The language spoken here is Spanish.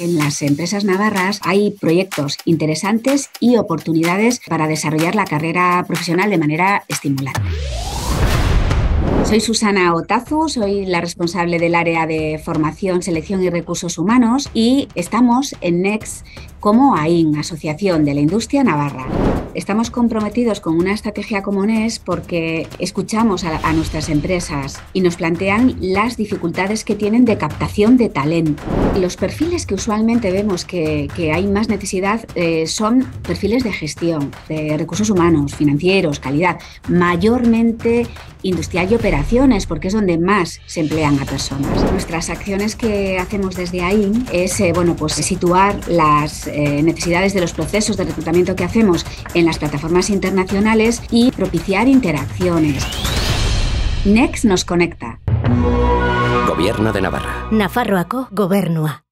En las empresas navarras hay proyectos interesantes y oportunidades para desarrollar la carrera profesional de manera estimulante. Soy Susana Otazu, soy la responsable del área de formación, selección y recursos humanos y estamos en Next como AIN, Asociación de la Industria Navarra. Estamos comprometidos con una estrategia común es porque escuchamos a, nuestras empresas y nos plantean las dificultades que tienen de captación de talento. Los perfiles que usualmente vemos que, hay más necesidad eh, son perfiles de gestión, de recursos humanos, financieros, calidad, mayormente industrial y operaciones, porque es donde más se emplean a personas. Nuestras acciones que hacemos desde AIN es eh, bueno, pues, situar las eh, necesidades de los procesos de reclutamiento que hacemos en las plataformas internacionales y propiciar interacciones. Next nos conecta. Gobierno de Navarra. Nafarroaco Gobernua.